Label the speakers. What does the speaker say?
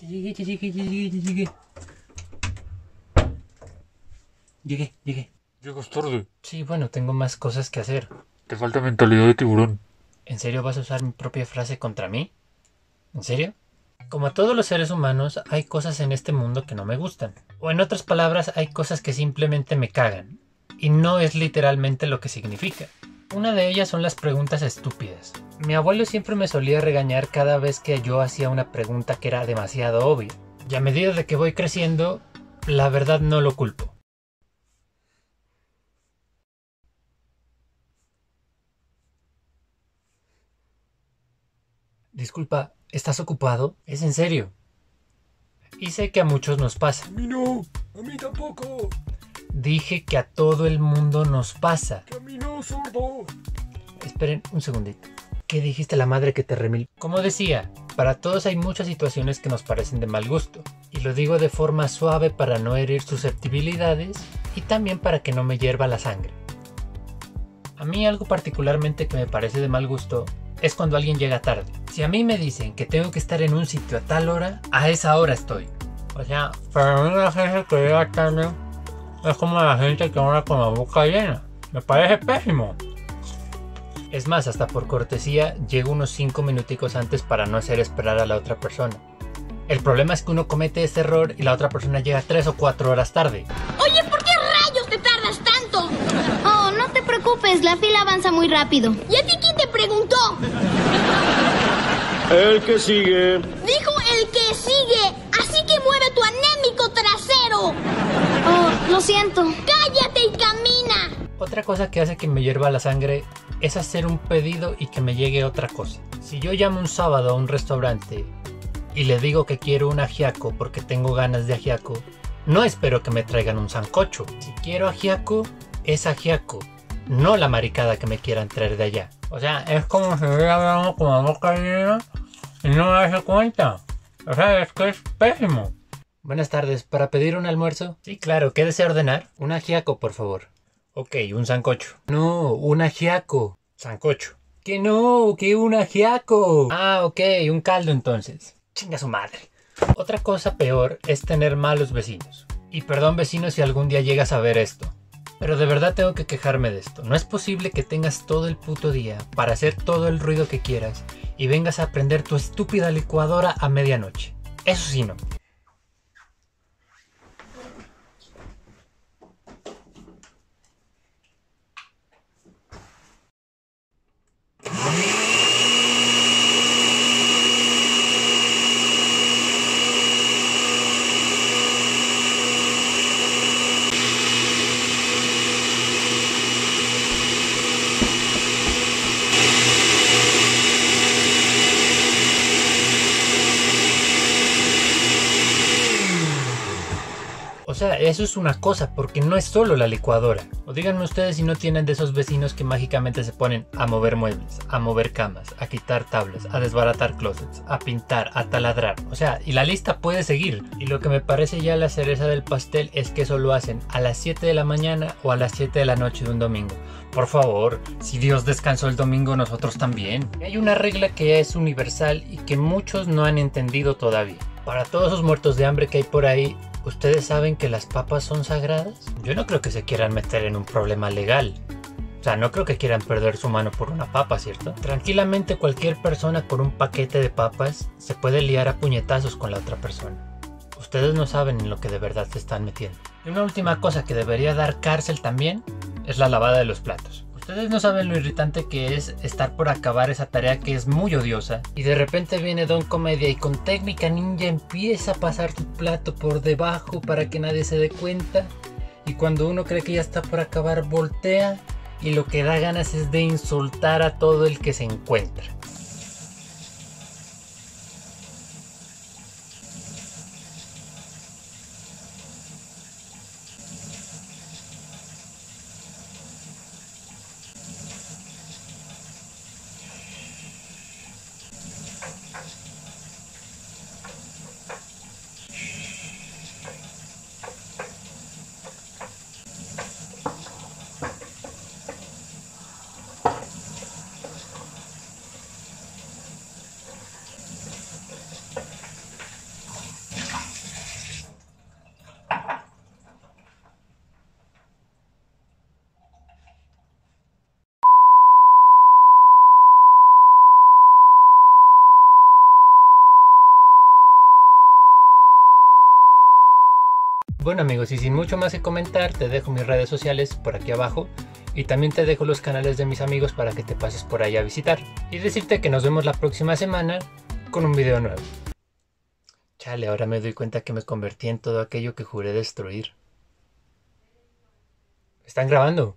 Speaker 1: Llegué, llegué, llegué, llegué. Llegué, llegué.
Speaker 2: Llegas tarde.
Speaker 1: Sí, bueno, tengo más cosas que hacer.
Speaker 2: Te falta mentalidad de tiburón.
Speaker 1: ¿En serio vas a usar mi propia frase contra mí? ¿En serio? Como a todos los seres humanos, hay cosas en este mundo que no me gustan. O en otras palabras, hay cosas que simplemente me cagan. Y no es literalmente lo que significa. Una de ellas son las preguntas estúpidas. Mi abuelo siempre me solía regañar cada vez que yo hacía una pregunta que era demasiado obvia. Y a medida de que voy creciendo, la verdad no lo culpo. Disculpa, ¿estás ocupado? Es en serio. Y sé que a muchos nos pasa.
Speaker 2: A mí no. A mí tampoco.
Speaker 1: Dije que a todo el mundo nos pasa. Esperen un segundito. ¿Qué dijiste la madre que te remil? Como decía, para todos hay muchas situaciones que nos parecen de mal gusto. Y lo digo de forma suave para no herir susceptibilidades y también para que no me hierva la sangre. A mí algo particularmente que me parece de mal gusto es cuando alguien llega tarde. Si a mí me dicen que tengo que estar en un sitio a tal hora, a esa hora estoy. O sea, para mí la gente que llega tarde es como la gente que ora con la boca llena. Me parece pésimo. Es más, hasta por cortesía, llego unos 5 minuticos antes para no hacer esperar a la otra persona. El problema es que uno comete ese error y la otra persona llega 3 o 4 horas tarde.
Speaker 3: Oye, ¿por qué rayos te tardas tanto? Oh, no te preocupes, la fila avanza muy rápido. ¿Y a ti quién te preguntó?
Speaker 4: El que sigue.
Speaker 3: Dijo el que sigue, así que mueve tu anémico trasero. Oh, lo siento. Cállate.
Speaker 1: Otra cosa que hace que me hierva la sangre es hacer un pedido y que me llegue otra cosa. Si yo llamo un sábado a un restaurante y le digo que quiero un ajiaco porque tengo ganas de ajiaco, no espero que me traigan un sancocho. Si quiero ajiaco, es ajiaco, no la maricada que me quieran traer de allá. O sea, es como si estuviera hablando con la boca llena y no me das cuenta. O sea, es que es pésimo. Buenas tardes, ¿para pedir un almuerzo? Sí, claro, ¿qué desea ordenar? Un ajiaco, por favor. Ok, un sancocho. No, un ajiaco. Sancocho. Que no, que un ajiaco. Ah, ok, un caldo entonces. Chinga su madre. Otra cosa peor es tener malos vecinos. Y perdón vecinos si algún día llegas a ver esto. Pero de verdad tengo que quejarme de esto. No es posible que tengas todo el puto día para hacer todo el ruido que quieras y vengas a prender tu estúpida licuadora a medianoche. Eso sí no. Sea, eso es una cosa, porque no es solo la licuadora. O díganme ustedes si no tienen de esos vecinos que mágicamente se ponen a mover muebles, a mover camas, a quitar tablas, a desbaratar closets, a pintar, a taladrar. O sea, y la lista puede seguir. Y lo que me parece ya la cereza del pastel es que eso lo hacen a las 7 de la mañana o a las 7 de la noche de un domingo. Por favor, si Dios descansó el domingo, nosotros también. Hay una regla que es universal y que muchos no han entendido todavía. Para todos esos muertos de hambre que hay por ahí, ¿Ustedes saben que las papas son sagradas? Yo no creo que se quieran meter en un problema legal. O sea, no creo que quieran perder su mano por una papa, ¿cierto? Tranquilamente cualquier persona con un paquete de papas se puede liar a puñetazos con la otra persona. Ustedes no saben en lo que de verdad se están metiendo. Y una última cosa que debería dar cárcel también es la lavada de los platos. Ustedes no saben lo irritante que es estar por acabar esa tarea que es muy odiosa y de repente viene Don Comedia y con técnica ninja empieza a pasar tu plato por debajo para que nadie se dé cuenta y cuando uno cree que ya está por acabar voltea y lo que da ganas es de insultar a todo el que se encuentra. Bueno amigos, y sin mucho más que comentar, te dejo mis redes sociales por aquí abajo y también te dejo los canales de mis amigos para que te pases por ahí a visitar. Y decirte que nos vemos la próxima semana con un video nuevo. Chale, ahora me doy cuenta que me convertí en todo aquello que juré destruir. ¿Están grabando?